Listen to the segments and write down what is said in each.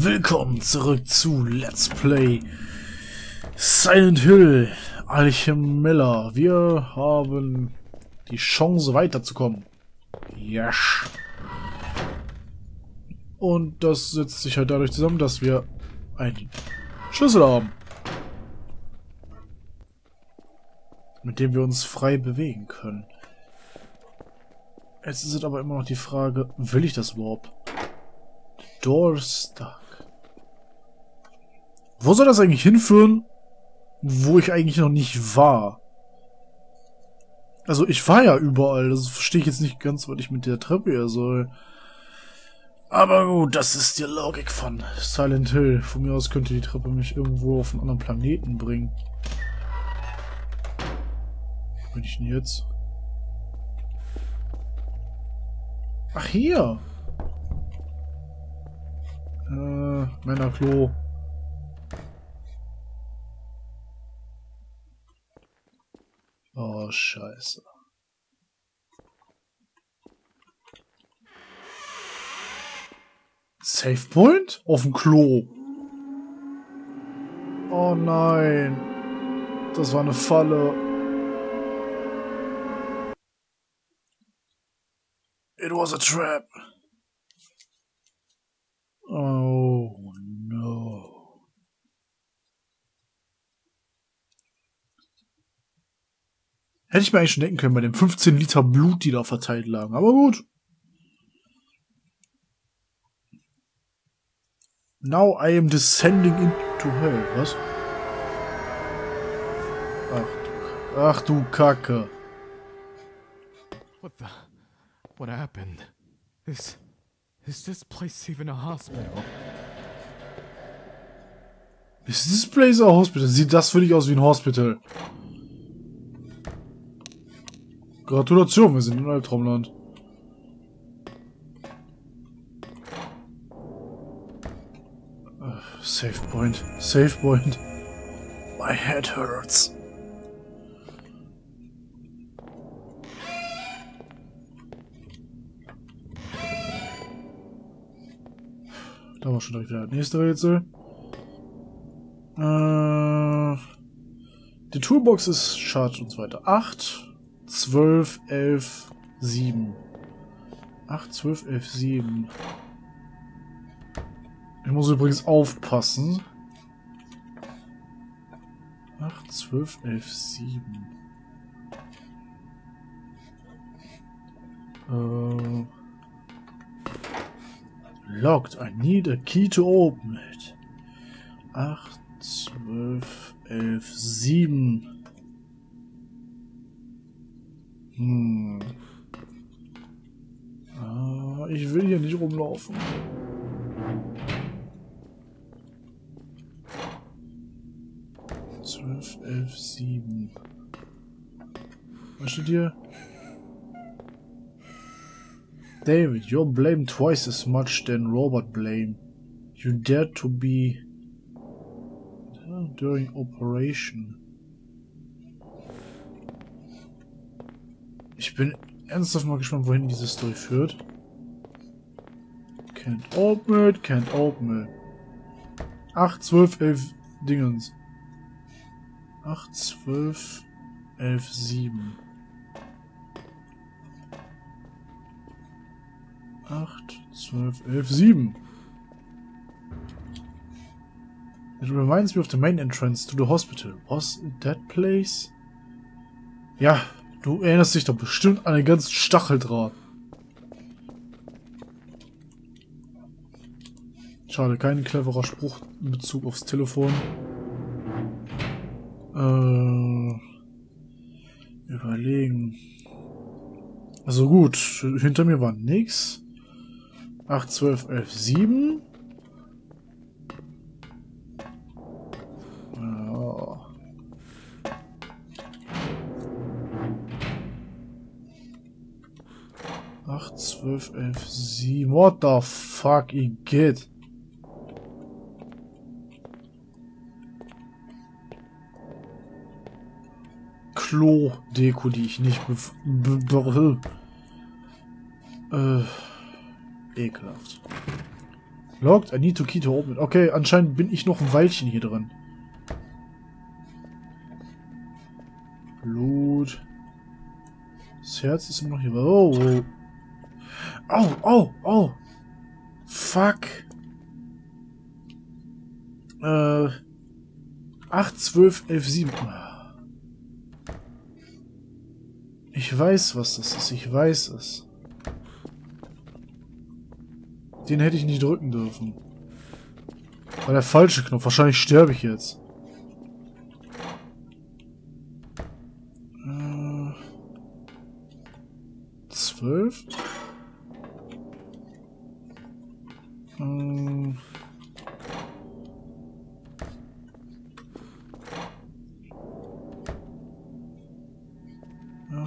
Willkommen zurück zu Let's Play Silent Hill Alchemilla. Wir haben die Chance weiterzukommen. Yes. Und das setzt sich halt dadurch zusammen, dass wir einen Schlüssel haben. Mit dem wir uns frei bewegen können. Jetzt ist es aber immer noch die Frage, will ich das überhaupt? Door stuck. Wo soll das eigentlich hinführen, wo ich eigentlich noch nicht war? Also ich war ja überall, das verstehe ich jetzt nicht ganz, was ich mit der Treppe hier soll. Aber gut, das ist die Logik von Silent Hill. Von mir aus könnte die Treppe mich irgendwo auf einen anderen Planeten bringen. Wo bin ich denn jetzt? Ach, hier. Äh, Männerklo. Oh, scheiße. Safe Point? Auf dem Klo. Oh nein. Das war eine Falle. It was a trap. Oh Hätte ich mir eigentlich schon denken können bei den 15 Liter Blut, die da verteilt lagen. Aber gut. Now I am descending into hell. Was? Ach du, ach du Kacke. What the? What happened? Is. Is this place even a hospital? Is this place a hospital? Sieht das für dich aus wie ein Hospital? Gratulation, wir sind in Albtraumland. Save point. Save point. My head hurts. Da war schon direkt wieder das nächste Rätsel. Äh, die Toolbox ist Chart und so weiter. 8, 12, 11, 7. 8, 12, 11, 7. Ich muss übrigens aufpassen. 8, 12, 11, 7. Äh... Locked. I need a key to open it. 8, 12, 11, 7. Hm. Ah, ich will hier nicht rumlaufen. Zwölf, elf, sieben. Was steht hier? David, you're blamed twice as much than Robert blame. You dared to be during operation. Ich bin ernsthaft mal gespannt, wohin diese Story führt. Can't open it, can't open it. 8, 12, 11 Dingens. 8, 12, 11, 7. 8, 12, 11, 7. It reminds me of the main entrance to the hospital. Was that place? Ja, du erinnerst dich doch bestimmt an den ganzen Stacheldraht. Schade, kein cleverer Spruch in Bezug aufs Telefon. Äh, überlegen. Also gut, hinter mir war nix. 8, 12, 11, 7. 12 11, 7. What the fuck, Igitt? Klo-Deko, die ich nicht be äh, ekelhaft. Locked, I need to key to open. Okay, anscheinend bin ich noch ein Weilchen hier drin. Blut. Das Herz ist immer noch hier. Oh, oh. Oh, oh. Fuck. Äh. 8, 12, 11, 7. Ich weiß, was das ist. Ich weiß es. Den hätte ich nicht drücken dürfen. War der falsche Knopf. Wahrscheinlich sterbe ich jetzt.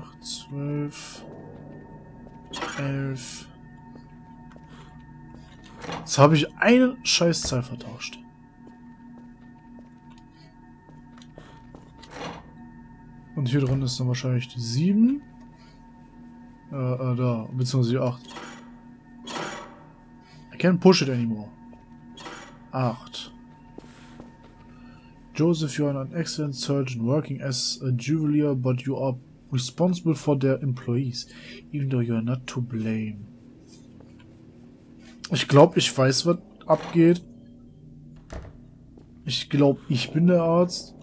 8, 12, 11. Jetzt habe ich eine Scheißzahl vertauscht. Und hier drin ist dann wahrscheinlich die 7. Äh, äh, da, beziehungsweise die 8. I can't push it anymore. 8. Joseph, you are an excellent surgeon working as a juveler, but you are responsible for their employees, even though you are not to blame. Ich glaube, ich weiß, was abgeht. Ich glaube, ich bin der Arzt.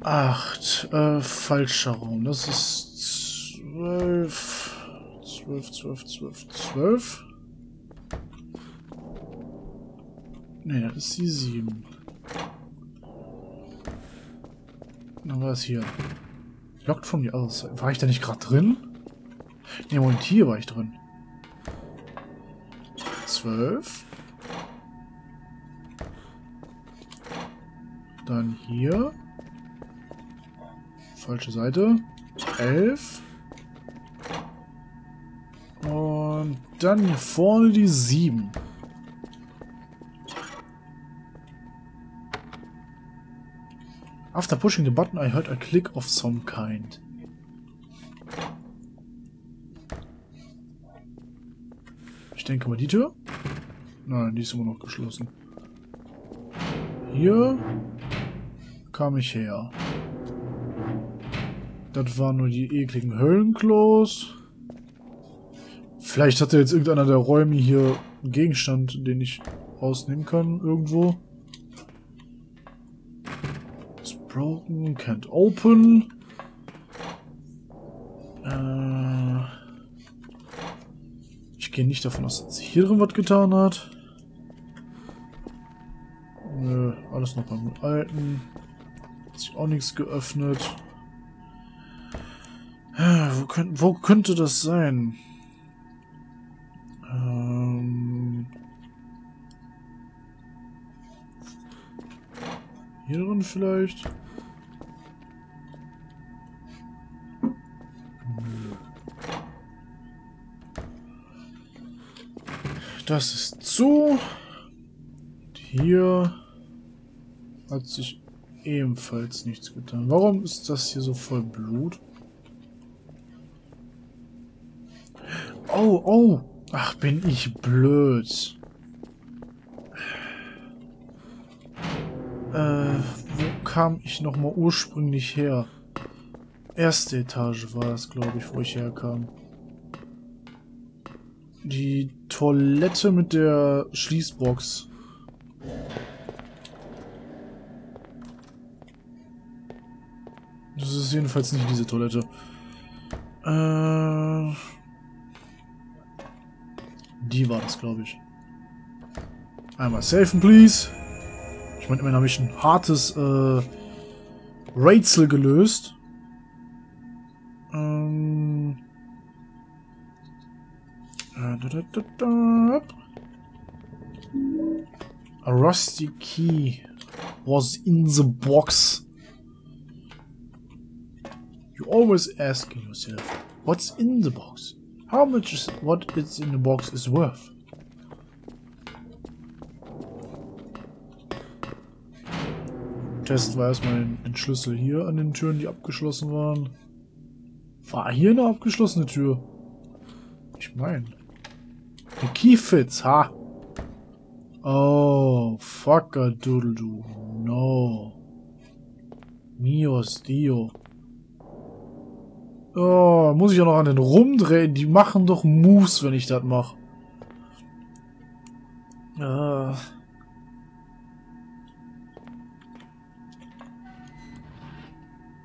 Acht. Äh, falscher Raum. Das ist zwölf. Zwölf, zwölf, zwölf, zwölf. Ne, das ist die sieben. Dann war es hier. Lockt von mir aus. War ich da nicht gerade drin? Ne, und hier war ich drin zwölf. Dann hier. Falsche Seite. Elf. Und dann hier vorne die sieben. After pushing the button, I heard a click of some kind. Ich denke mal die Tür. Nein, die ist immer noch geschlossen. Hier kam ich her. Das waren nur die ekligen Höllenklos. Vielleicht hatte jetzt irgendeiner der Räume hier einen Gegenstand, den ich rausnehmen kann irgendwo. Broken, can't open. Äh ich gehe nicht davon aus, dass hier drin was getan hat. Nö, alles noch beim Alten. Hat sich auch nichts geöffnet. Wo, könnt, wo könnte das sein? Hier drin vielleicht? Das ist zu. Hier hat sich ebenfalls nichts getan. Warum ist das hier so voll Blut? Oh, oh. Ach, bin ich blöd. Wo kam ich nochmal ursprünglich her? Erste Etage war das, glaube ich, wo ich herkam. Die Toilette mit der Schließbox. Das ist jedenfalls nicht diese Toilette. Äh, die war das, glaube ich. Einmal safen, please. Ich meine, immerhin habe ich ein hartes äh, Rätsel gelöst. Ähm, a rusty key was in the box. You always ask yourself, what's in the box? How much is what is in the box is worth? Test war erstmal den Schlüssel hier an den Türen, die abgeschlossen waren. War hier eine abgeschlossene Tür? Ich meine. The key fits, ha. Oh, fucker doodle do. No. Mios Dio. Oh, muss ich auch noch an den rumdrehen. Die machen doch Moves, wenn ich das mache. Ah.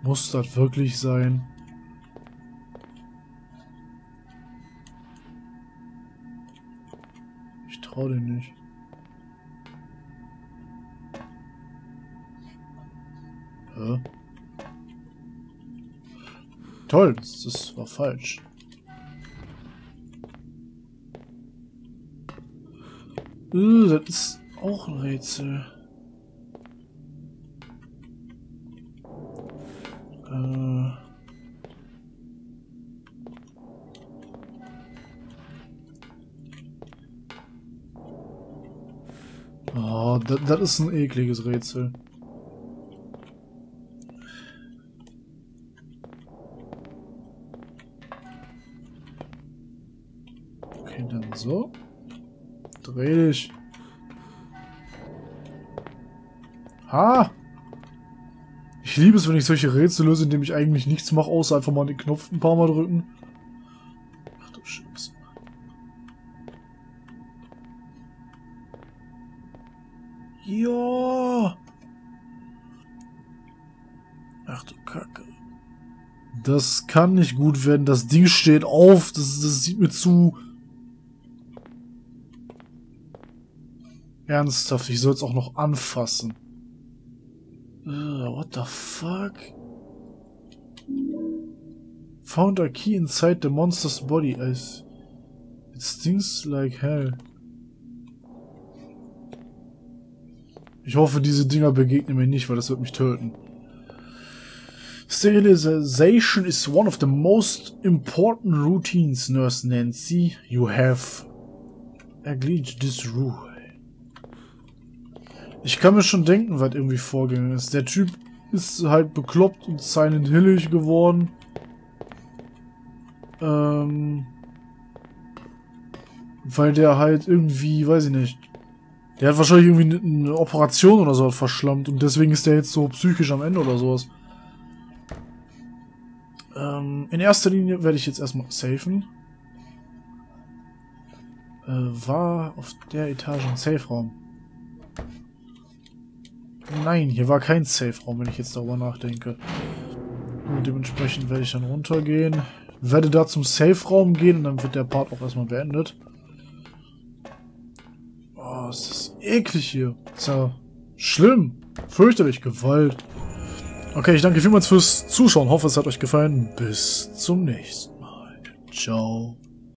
Muss das wirklich sein? Ich trau dem nicht. Hä? Toll, das, war falsch. Uh, das ist auch ein Rätsel. Äh. Oh, das, ist ein ekliges Rätsel. Okay, dann so. Dreh dich. Ha! Ich liebe es, wenn ich solche Rätsel löse, indem ich eigentlich nichts mache, außer einfach mal den Knopf ein paar Mal drücken. Ach du Scheiße. Ja. Ach du Kacke. Das kann nicht gut werden. Das Ding steht auf. Das, das sieht mir zu... Ernsthaft, ich soll es auch noch anfassen. Uh, what the fuck? Found a key inside the monster's body. As it stings like hell. Ich hoffe, diese Dinger begegnen mir nicht, weil das wird mich töten. Sterilization is one of the most important routines, Nurse Nancy. You have agreed this rule. Ich kann mir schon denken, was irgendwie vorgegangen ist. Der Typ ist halt bekloppt und Silent Hillig geworden. Ähm, weil der halt irgendwie, weiß ich nicht, der hat wahrscheinlich irgendwie eine Operation oder so verschlammt und deswegen ist der jetzt so psychisch am Ende oder sowas. Ähm, in erster Linie werde ich jetzt erstmal safen. Äh, war auf der Etage ein Safe-Raum. Nein, hier war kein Safe-Raum, wenn ich jetzt darüber nachdenke. Und dementsprechend werde ich dann runtergehen. Werde da zum Safe-Raum gehen und dann wird der Part auch erstmal beendet. Oh, ist das eklig hier. Ist ja schlimm. Fürchterlich. Gewalt. Okay, ich danke vielmals fürs Zuschauen. Hoffe, es hat euch gefallen. Bis zum nächsten Mal. Ciao.